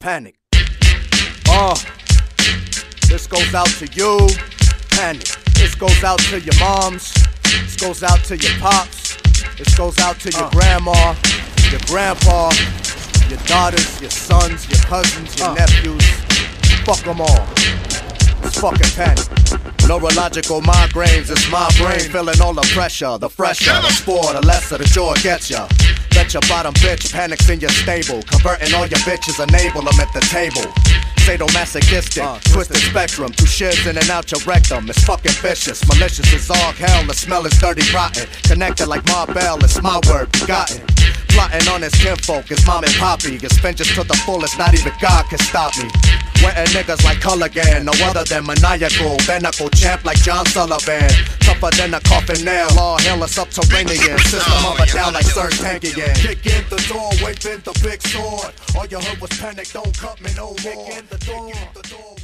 Panic. Uh, this goes out to you. Panic. This goes out to your moms. This goes out to your pops. This goes out to your Uh. grandma, your grandpa, your daughters, your sons, your cousins, your Uh. nephews. Fuck them all. It's fucking panic. Neurological migraines, it's my brain feeling all the pressure. The fresher, the spore, the lesser the joy gets ya. Bet your bottom bitch panics in your stable. Converting all your bitches, enable them at the table. Sadomasochistic, Uh, twisted spectrum. Two shits in and out your rectum. It's fucking vicious. Malicious as all hell. The smell is dirty, rotten. Connected like Marbell, it's my word, begotten. Plotting on his kinfolk, his mom and poppy. His vengeance to the fullest, not even God can stop me. Wetting niggas like Culligan, no other than maniacal. Benical champ like John Sullivan. Tougher than a coffin nail, all hell is subterranean. System of a down like Serj Tankian. Kick in the door, waving the big sword. All you heard was panic, don't cut me no more. Kick in the door.